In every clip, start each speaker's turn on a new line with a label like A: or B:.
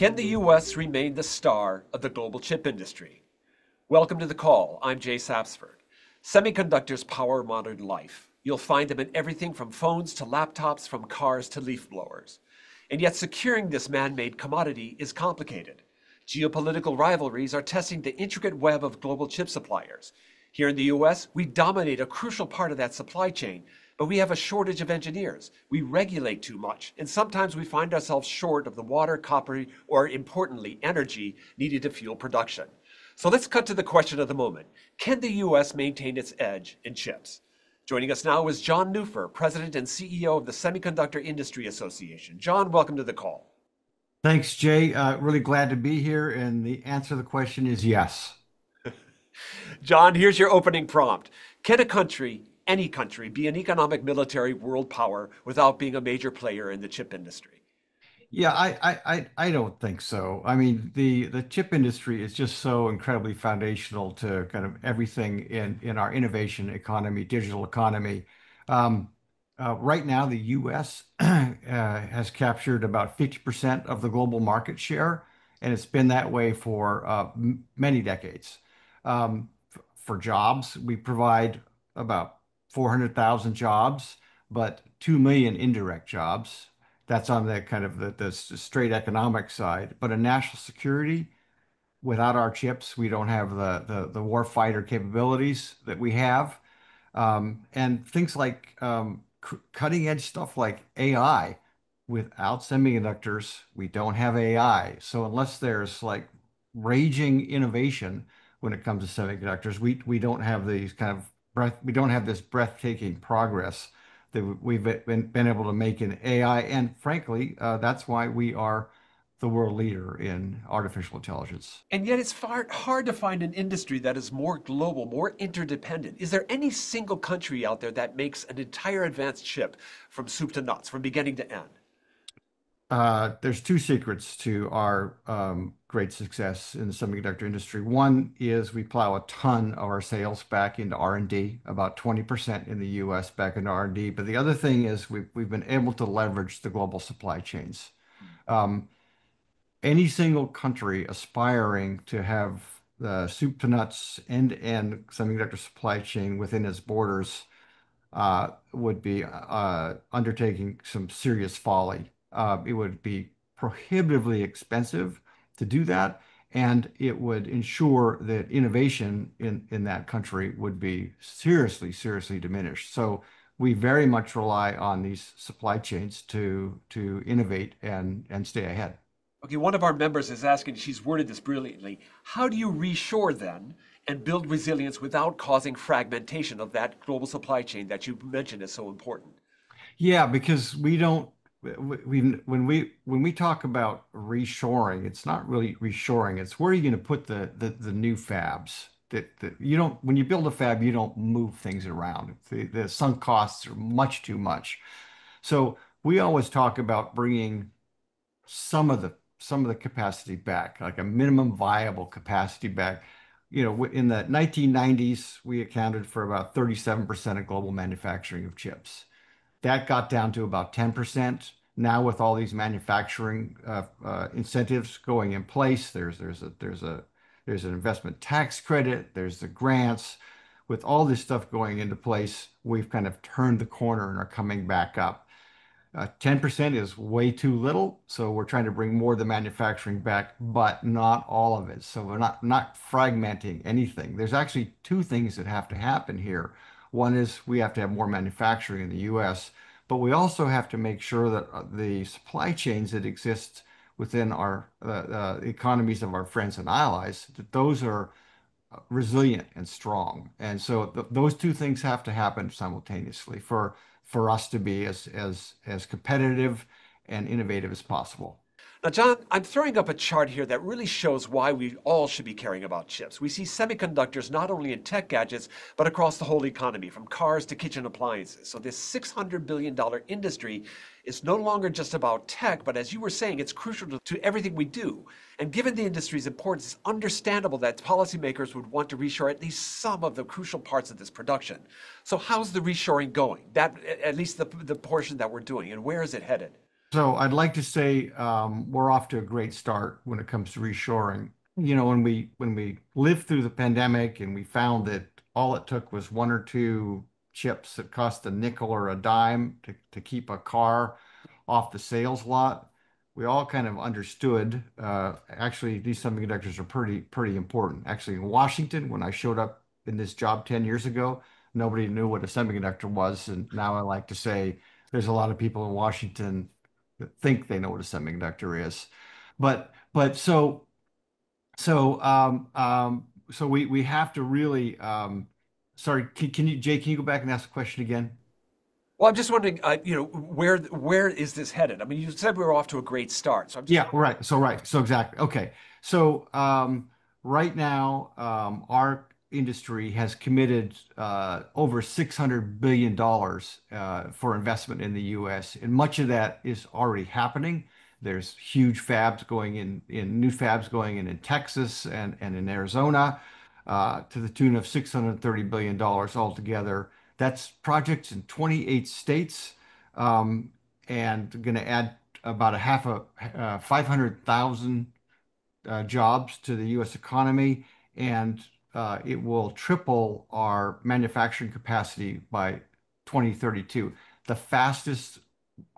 A: Can the U.S. remain the star of the global chip industry? Welcome to the call. I'm Jay Sapsford. Semiconductors power modern life. You'll find them in everything from phones to laptops, from cars to leaf blowers. And yet, securing this man made commodity is complicated. Geopolitical rivalries are testing the intricate web of global chip suppliers. Here in the US, we dominate a crucial part of that supply chain, but we have a shortage of engineers. We regulate too much, and sometimes we find ourselves short of the water, copper, or importantly, energy needed to fuel production. So let's cut to the question of the moment. Can the US maintain its edge in chips? Joining us now is John Neuffer, President and CEO of the Semiconductor Industry Association. John, welcome to the call.
B: Thanks, Jay. Uh, really glad to be here. And the answer to the question is yes.
A: John, here's your opening prompt. Can a country any country be an economic military world power without being a major player in the chip industry?
B: Yeah, I, I, I don't think so. I mean, the, the chip industry is just so incredibly foundational to kind of everything in, in our innovation economy, digital economy. Um, uh, right now, the US uh, has captured about 50% of the global market share, and it's been that way for uh, many decades. Um, for jobs, we provide about 400,000 jobs, but 2 million indirect jobs. That's on the kind of the, the straight economic side. But in national security, without our chips, we don't have the, the, the war fighter capabilities that we have. Um, and things like um, cutting edge stuff like AI, without semiconductors, we don't have AI. So unless there's like raging innovation when it comes to semiconductors, we, we don't have these kind of breath, we don't have this breathtaking progress that we've been, been able to make in AI. And frankly, uh, that's why we are the world leader in artificial intelligence.
A: And yet it's far hard to find an industry that is more global, more interdependent. Is there any single country out there that makes an entire advanced chip from soup to nuts, from beginning to end?
B: Uh, there's two secrets to our um, great success in the semiconductor industry. One is we plow a ton of our sales back into R&D, about 20% in the US back into R&D. But the other thing is we've, been able to leverage the global supply chains. Um, any single country aspiring to have the soup to nuts end-to-end semiconductor supply chain within its borders uh, would be uh, undertaking some serious folly Uh, it would be prohibitively expensive to do that, and it would ensure that innovation in, in that country would be seriously, seriously diminished. So we very much rely on these supply chains to to innovate and and stay ahead.
A: Okay, one of our members is asking, she's worded this brilliantly. How do you reshore then and build resilience without causing fragmentation of that global supply chain that you mentioned is so important?
B: Yeah, because we don't when we when we talk about reshoring, it's not really reshoring. It's where are you going to put the new fabs? That, that you don't when you build a fab, you don't move things around. The, sunk costs are much too much. So we always talk about bringing some of the some of the capacity back, like a minimum viable capacity back. You know, in the 1990s, we accounted for about 37% of global manufacturing of chips. That got down to about 10%. Now with all these manufacturing uh, uh, incentives going in place, there's there's a there's a there's an investment tax credit, there's the grants. With all this stuff going into place, we've kind of turned the corner and are coming back up. Uh, 10% is way too little, so we're trying to bring more of the manufacturing back, but not all of it. So we're not not fragmenting anything. There's actually two things that have to happen here. One is we have to have more manufacturing in the U.S., but we also have to make sure that uh, the supply chains that exist within our uh, uh, economies of our friends and allies, that those are resilient and strong. And so th those two things have to happen simultaneously for for us to be as as as competitive and innovative as possible.
A: Now, John, I'm throwing up a chart here that really shows why we all should be caring about chips. We see semiconductors not only in tech gadgets, but across the whole economy, from cars to kitchen appliances. So this $600 billion industry is no longer just about tech, but as you were saying, it's crucial to, to everything we do. And given the industry's importance, it's understandable that policymakers would want to reshore at least some of the crucial parts of this production. So how's the reshoring going? That, at least the, the portion that we're doing, and where is it headed?
B: So I'd like to say um, we're off to a great start when it comes to reshoring. You know, when we when we lived through the pandemic and we found that all it took was one or two chips that cost a nickel or a dime to, to keep a car off the sales lot, we all kind of understood. Uh, actually, these semiconductors are pretty pretty important. Actually, in Washington, when I showed up in this job 10 years ago, nobody knew what a semiconductor was, and now I like to say there's a lot of people in Washington think they know what a semiconductor is. But but so so um, um, so we we have to really um, sorry, can, can you Jay, can you go back and ask the question again?
A: Well, I'm just wondering, uh, you know, where where is this headed? I mean, you said we were off to a great start, so I'm just
B: Yeah, right. So right. So exactly. Okay. So um, right now, um, our industry has committed uh, over $600 billion uh, for investment in the US, and much of that is already happening. There's huge fabs going in, in new fabs going in in Texas and, and in Arizona uh, to the tune of $630 billion altogether. That's projects in 28 states um, and going to add about a half a uh, 500,000 uh, jobs to the U.S. economy, and it will triple our manufacturing capacity by 2032, the fastest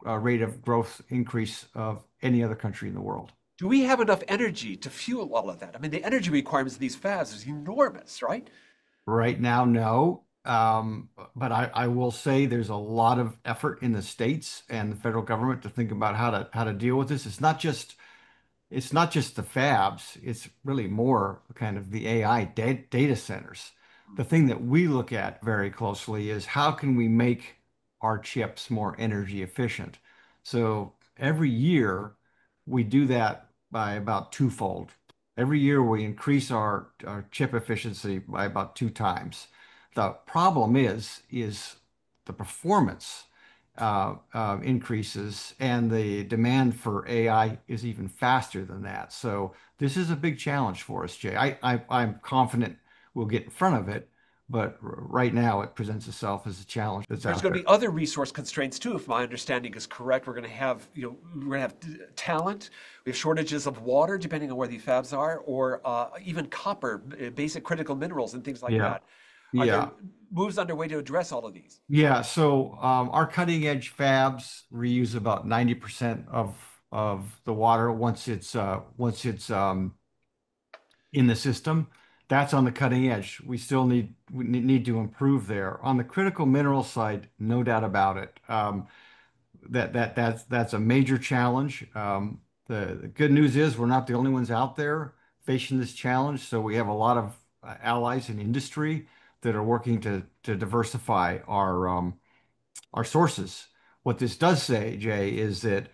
B: uh, rate of growth increase of any other country in the world.
A: Do we have enough energy to fuel all of that? I mean, the energy requirements of these fabs is enormous, right?
B: Right now, no. Um, but I, I will say there's a lot of effort in the states and the federal government to think about how to how to deal with this. It's not just it's not just the fabs, it's really more kind of the AI data centers. The thing that we look at very closely is how can we make our chips more energy efficient? So every year we do that by about twofold. Every year we increase our, chip efficiency by about two times. The problem is is the performance increases, and the demand for AI is even faster than that. So this is a big challenge for us, Jay. I'm confident we'll get in front of it, but right now it presents itself as a challenge that's
A: There's going to be other resource constraints too, if my understanding is correct. We're going to have, you know, we're going to have talent. We have shortages of water, depending on where the fabs are, or uh, even copper, basic critical minerals, and things like that. There
B: yeah,
A: moves underway to address all of these?
B: yeah. So um, our cutting edge fabs reuse about 90% of of the water once it's uh, once it's um, in the system. That's on the cutting edge. We still need we need to improve there. On the critical mineral side, no doubt about it. Um, that that that's that's a major challenge. Um, the, the good news is we're not the only ones out there facing this challenge. So we have a lot of uh, allies in industry that are working to to diversify our um, our sources. What this does say, Jay, is that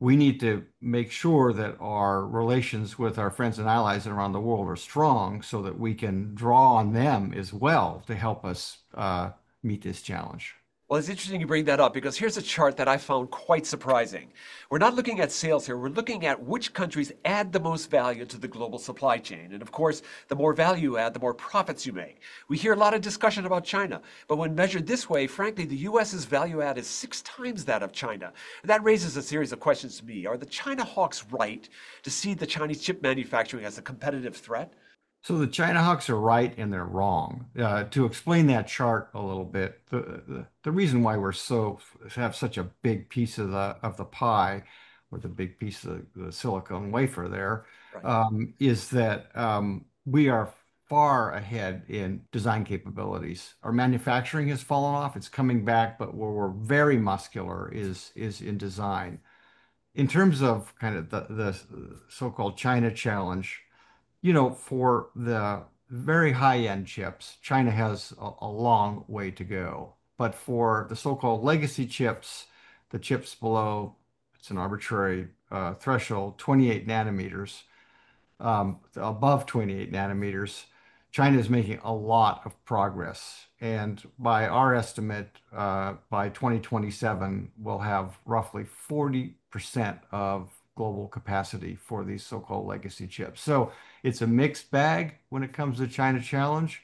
B: we need to make sure that our relations with our friends and allies around the world are strong so that we can draw on them as well to help us uh, meet this challenge.
A: Well, it's interesting you bring that up because here's a chart that I found quite surprising. We're not looking at sales here, we're looking at which countries add the most value to the global supply chain. And of course, the more value you add, the more profits you make. We hear a lot of discussion about China, but when measured this way, frankly, the US's value add is six times that of China. That raises a series of questions to me. Are the China hawks right to see the Chinese chip manufacturing as a competitive threat?
B: So the China Hawks are right and they're wrong. Uh, to explain that chart a little bit, the, the the reason why we're so have such a big piece of the of the pie, or the big piece of the, the silicon wafer there,
A: Right.
B: um, is that um, we are far ahead in design capabilities. Our manufacturing has fallen off; it's coming back, but where we're very muscular is is in design. In terms of kind of the the so-called China challenge. You know, for the very high-end chips, China has a, long way to go. But for the so-called legacy chips, the chips below, it's an arbitrary uh, threshold, 28 nanometers, um, above 28 nanometers, China is making a lot of progress. And by our estimate, uh, by 2027, we'll have roughly 40% of global capacity for these so-called legacy chips. So it's a mixed bag when it comes to China challenge,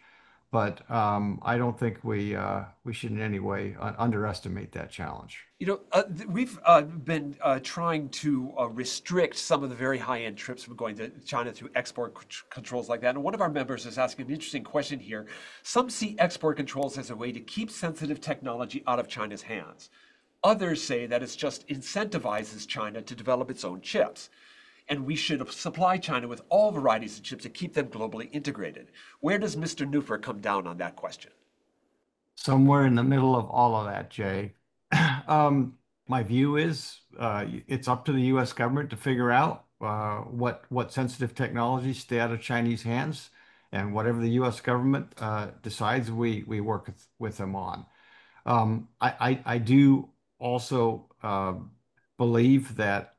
B: but um, I don't think we uh, we should in any way un underestimate that challenge.
A: You know, uh, we've uh, been uh, trying to uh, restrict some of the very high-end chips from going to China through export c- controls like that. And one of our members is asking an interesting question here. Some see export controls as a way to keep sensitive technology out of China's hands. Others say that it just incentivizes China to develop its own chips. And we should supply China with all varieties of chips to keep them globally integrated. Where does Mr. Neuffer come down on that question?
B: Somewhere in the middle of all of that, Jay. Um, my view is uh, it's up to the U.S. government to figure out uh, what what sensitive technologies stay out of Chinese hands, and whatever the U.S. government uh, decides, we we work with, with them on. Um, I, I I do also uh, believe that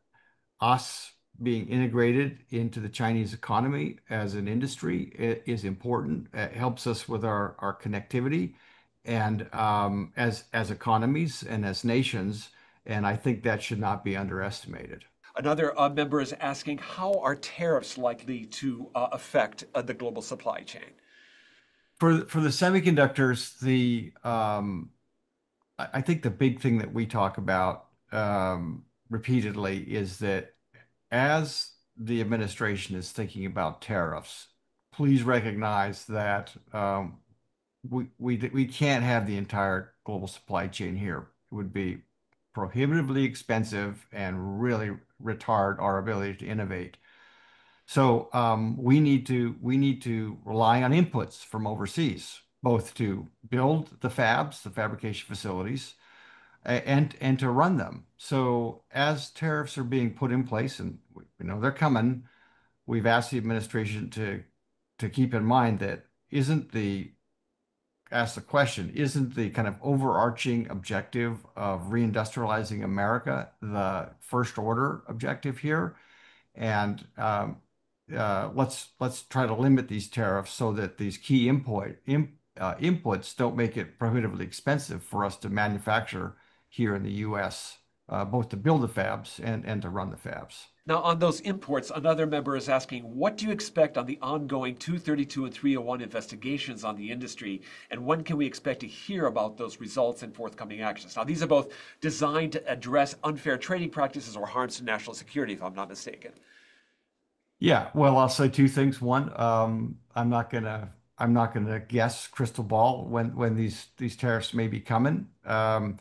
B: us being integrated into the Chinese economy as an industry is important. It helps us with our, our connectivity and um, as as economies and as nations, and I think that should not be underestimated.
A: Another uh, member is asking, how are tariffs likely to uh, affect uh, the global supply chain?
B: For for the semiconductors, the um, I think the big thing that we talk about um, repeatedly is that as the administration is thinking about tariffs, please recognize that um, we, we, we can't have the entire global supply chain here. It would be prohibitively expensive and really retard our ability to innovate. So um, we need to we need to rely on inputs from overseas, both to build the fabs, the fabrication facilities, and and to run them. So as tariffs are being put in place, and we know they're coming, we've asked the administration to to keep in mind that isn't the ask the question, isn't the kind of overarching objective of reindustrializing America the first order objective here? And um, uh, let's let's try to limit these tariffs so that these key input in, uh, inputs don't make it prohibitively expensive for us to manufacture here in the U.S., uh, both to build the fabs and, and to run the fabs.
A: Now, on those imports, another member is asking, what do you expect on the ongoing 232 and 301 investigations on the industry, and when can we expect to hear about those results and forthcoming actions? Now, these are both designed to address unfair trading practices or harms to national security, if I'm not mistaken.
B: Yeah, well, I'll say two things. One, um, I'm not gonna I'm not gonna guess crystal ball when when these these tariffs may be coming. Um,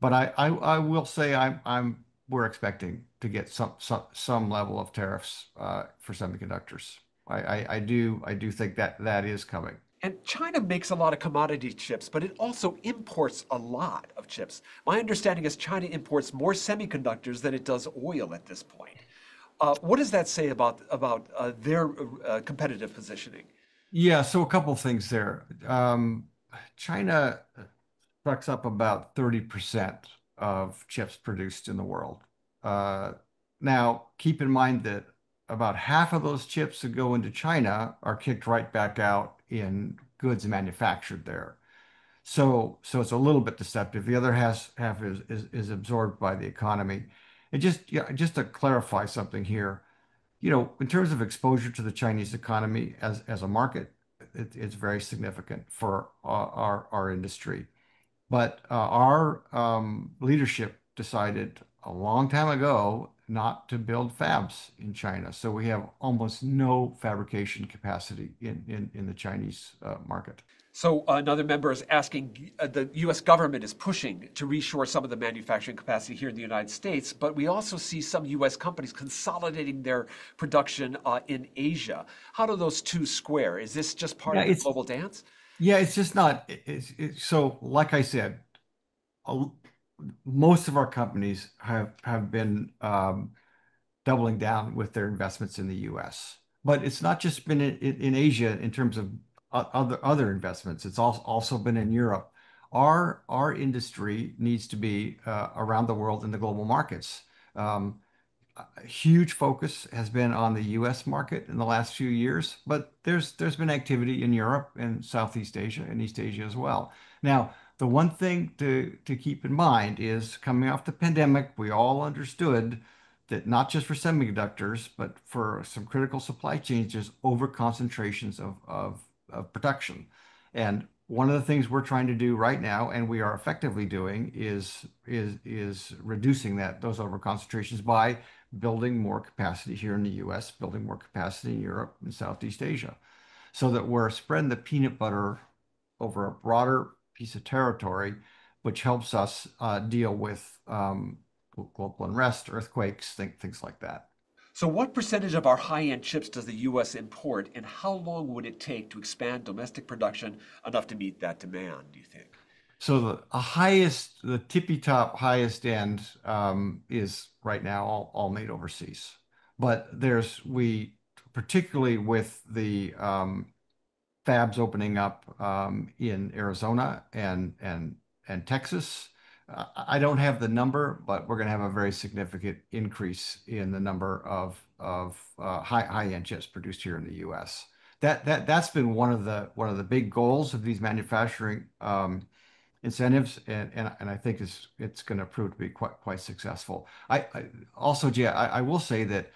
B: but I, I, I will say I'm, I'm, we're expecting to get some, some, some level of tariffs uh, for semiconductors. I, I, I do, I do think that that is coming.
A: And China makes a lot of commodity chips, but it also imports a lot of chips. My understanding is China imports more semiconductors than it does oil at this point. Uh, what does that say about about uh, their competitive positioning?
B: Yeah, so a couple things there. Um, China sucks up about 30% of chips produced in the world. Uh, now, keep in mind that about half of those chips that go into China are kicked right back out in goods manufactured there. So, so it's a little bit deceptive. The other half, half is, is, is absorbed by the economy. And just, yeah, just to clarify something here, you know, in terms of exposure to the Chinese economy as, as a market, it, it's very significant for our, our, our industry. But uh, our um, leadership decided a long time ago not to build fabs in China. So we have almost no fabrication capacity in, in, in the Chinese uh, market.
A: So another member is asking, uh, the U.S. government is pushing to reshore some of the manufacturing capacity here in the United States, but we also see some U.S. companies consolidating their production uh, in Asia. How do those two square? Is this just part yeah, of the global dance?
B: Yeah, it's just not. It's, it's so like I said, a, most of our companies have have been um, doubling down with their investments in the U.S. But it's not just been in, in Asia in terms of other other investments. It's also also been in Europe. Our our industry needs to be uh, around the world in the global markets. Um, a huge focus has been on the U.S. market in the last few years, but there's there's been activity in Europe and Southeast Asia and East Asia as well. Now, the one thing to keep in mind is coming off the pandemic, we all understood that not just for semiconductors, but for some critical supply chains, there's over concentrations of, production. And one of the things we're trying to do right now, and we are effectively doing, is reducing that those over concentrations by building more capacity here in the U.S., building more capacity in Europe and Southeast Asia, so that we're spreading the peanut butter over a broader piece of territory, which helps us uh, deal with um, global unrest, earthquakes, things like that.
A: So, what percentage of our high end chips does the US import, and how long would it take to expand domestic production enough to meet that demand, do you think?
B: So, the highest, the tippy top highest end um, is right now all, all made overseas. But there's, we, particularly with the um, fabs opening up um, in Arizona and, and, and Texas, uh, I don't have the number, but we're going to have a very significant increase in the number of of uh, high high end chips produced here in the U.S. That that that's been one of the one of the big goals of these manufacturing um, incentives, and, I think it's it's going to prove to be quite quite successful. Also, Jay, I, will say that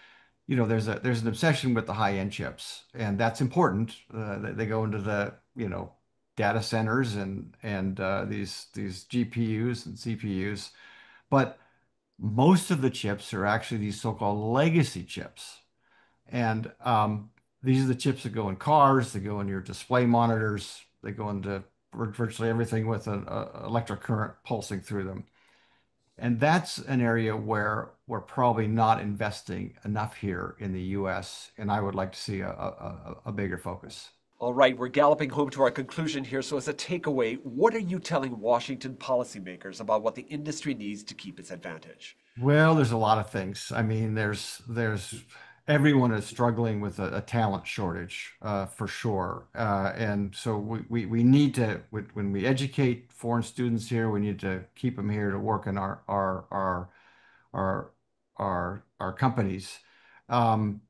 B: you know there's a there's an obsession with the high end chips, and that's important. Uh, they, go into the you know data centers and and uh, these these GPUs and CPUs, but most of the chips are actually these so-called legacy chips, and um, these are the chips that go in cars, they go in your display monitors, they go into virtually everything with an uh, electric current pulsing through them. And that's an area where we're probably not investing enough here in the US, and I would like to see a, a, a bigger focus.
A: All right, we're galloping home to our conclusion here. So, as a takeaway, what are you telling Washington policymakers about what the industry needs to keep its advantage?
B: Well, there's a lot of things. I mean, there's there's everyone is struggling with a, a talent shortage uh, for sure, uh, and so we, we, we need to when we educate foreign students here, we need to keep them here to work in our our our our our, our companies. Um,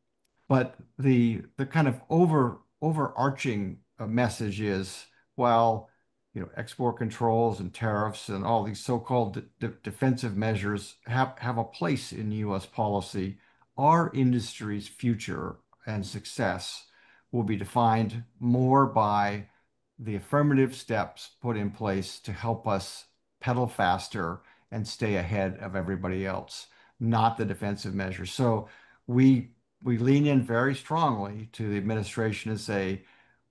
B: but the the kind of over overarching uh, message is, well, you know, export controls and tariffs and all these so-called de defensive measures have, have a place in U.S. policy. Our industry's future and success will be defined more by the affirmative steps put in place to help us pedal faster and stay ahead of everybody else, not the defensive measures. So we we lean in very strongly to the administration and say,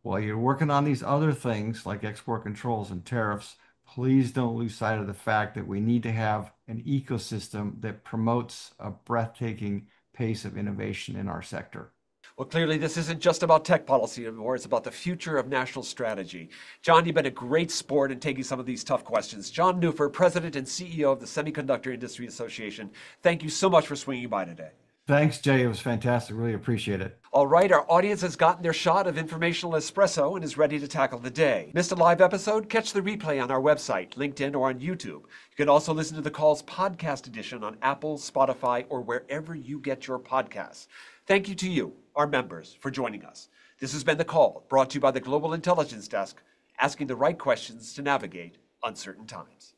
B: while you're working on these other things like export controls and tariffs, please don't lose sight of the fact that we need to have an ecosystem that promotes a breathtaking pace of innovation in our sector.
A: Well, clearly, this isn't just about tech policy anymore. It's about the future of national strategy. John, you've been a great sport in taking some of these tough questions. John Neuffer, President and CEO of the Semiconductor Industry Association, thank you so much for swinging by today.
B: Thanks, Jay. It was fantastic. Really appreciate it.
A: All right, our audience has gotten their shot of informational espresso and is ready to tackle the day. Missed a live episode? Catch the replay on our website, LinkedIn, or on YouTube. You can also listen to the call's podcast edition on Apple, Spotify, or wherever you get your podcasts. Thank you to you, our members, for joining us. This has been The Call, brought to you by the Global Intelligence Desk, asking the right questions to navigate uncertain times.